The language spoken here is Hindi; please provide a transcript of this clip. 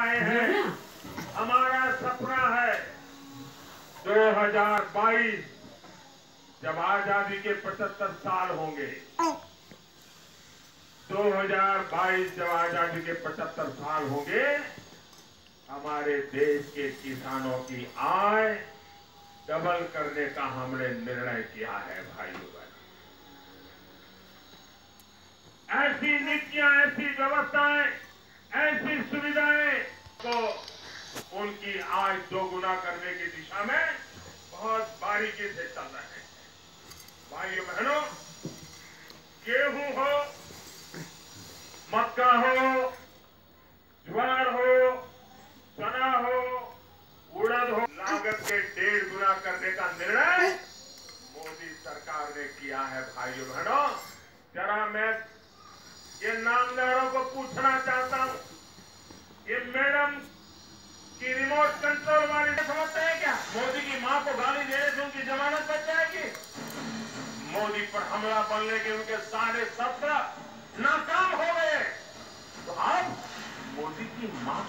खाए हैं। हमारा सपना है 2022 जब आज़ादी के 75 साल होंगे। 2022 जब आज़ादी के 75 साल होंगे हमारे देश के किसानों की आय डबल करने का हमने निर्णय किया है भाइयों बहन। ऐसी नीतियाँ ऐसी व्यवस्थाएँ ऐसी सुविधाएँ को उनकी आय दोगुना करने की दिशा में बहुत बारीकी से चल रहे हैं। भाइयों बहनों, गेहूँ हो, मक्का हो, ज्वार हो, चना हो, उड़द हो, लागत के डेढ़ गुना करने का निर्णय मोदी सरकार ने किया है, भाइयों बहनों। जरा मैं ये नामदारों को पूछना चाहता हूँ। की जमानत बच जाएगी मोदी पर हमला बनने के उनके साढ़े सत्रह नाकाम हो गए। तो आप मोदी की माँ